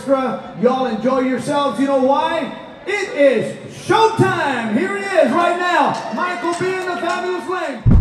Orchestra. Y'all enjoy yourselves. You know why? It is showtime. Here it is right now. Michael B. and the Fabulous Flames.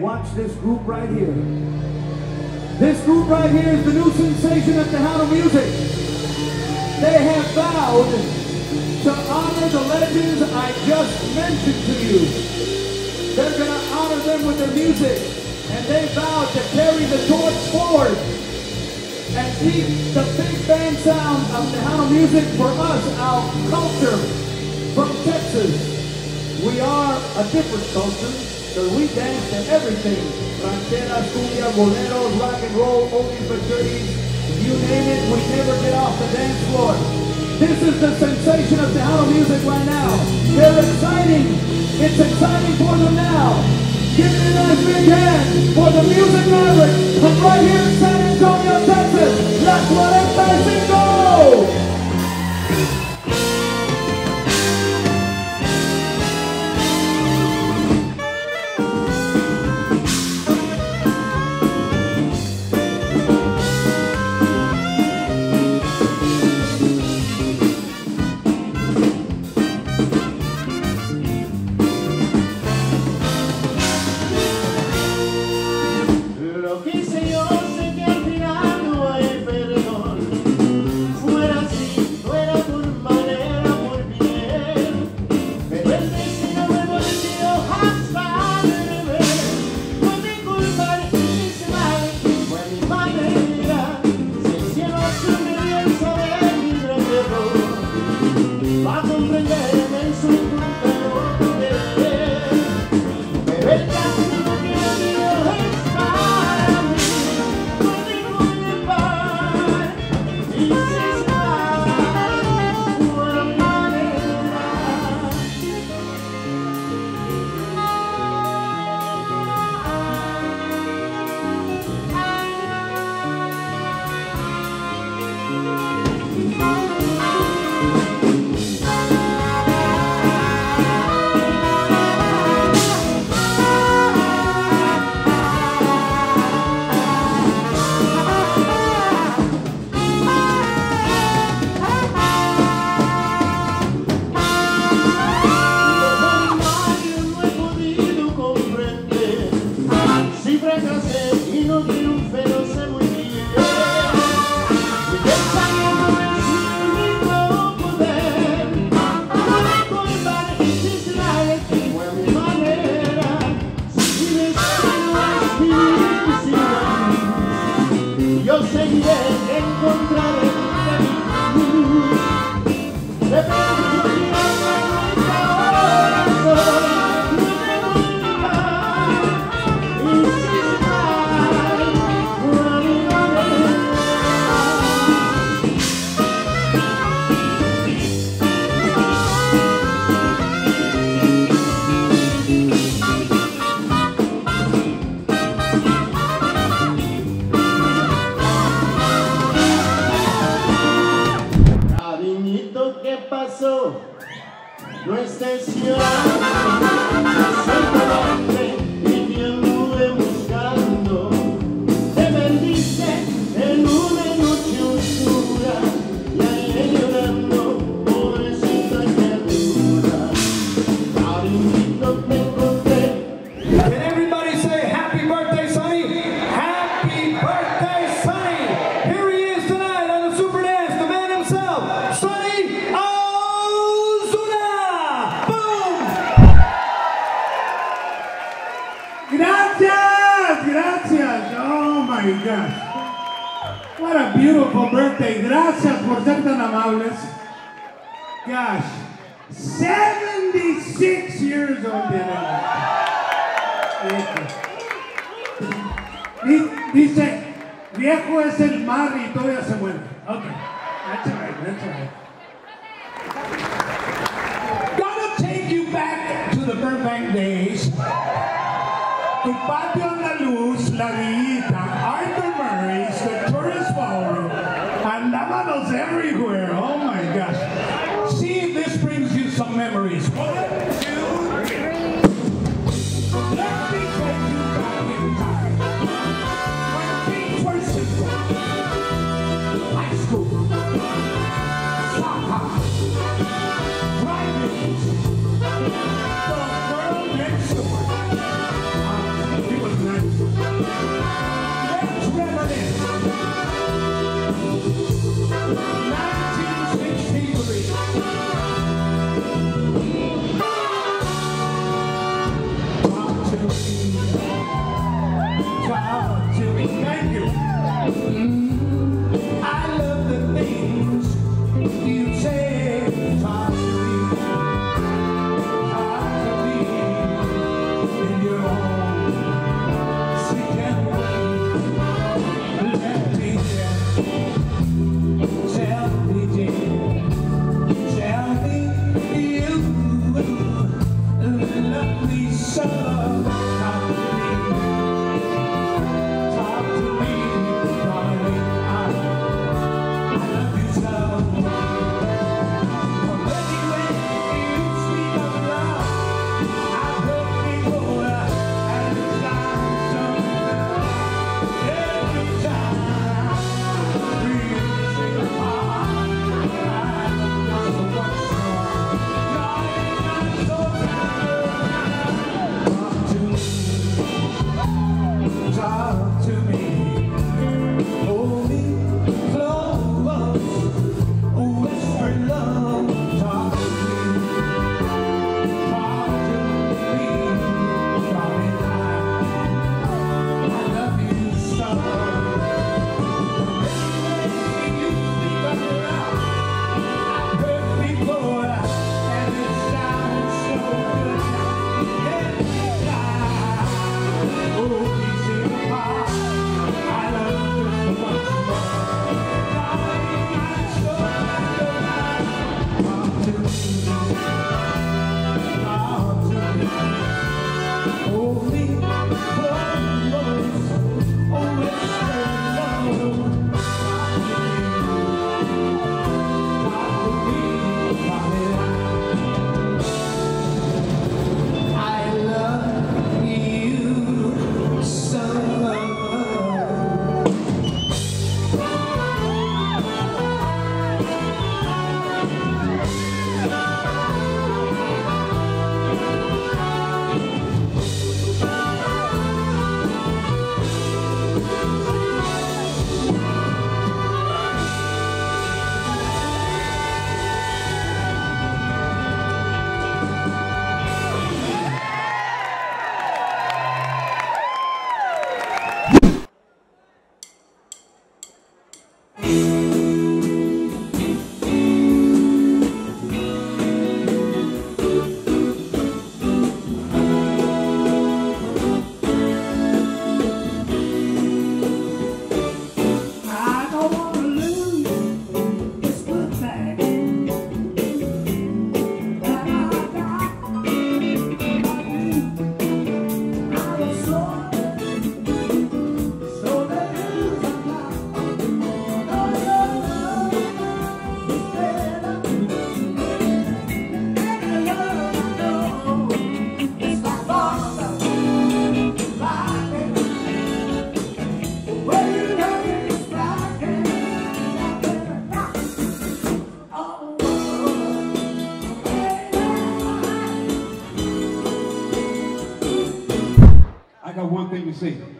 Watch this group right here. This group right here is the new sensation of Tejano music. They have vowed to honor the legends I just mentioned to you. They're going to honor them with their music. And they vowed to carry the torch forward and keep the big band sound of the Tejano music for us, our culture from Texas. We are a different culture, so we dance to everything. Rancheras, cumbia, boleros, rock and roll, oldies but you name it, we never get off the dance floor. This is the sensation of Tejano music right now. They're exciting. It's exciting for them now. Give it a nice big hand for the music maverick from right here in San Dice, dice, viejo es el mar y todavía se muere. Ok, échame, échame. thing.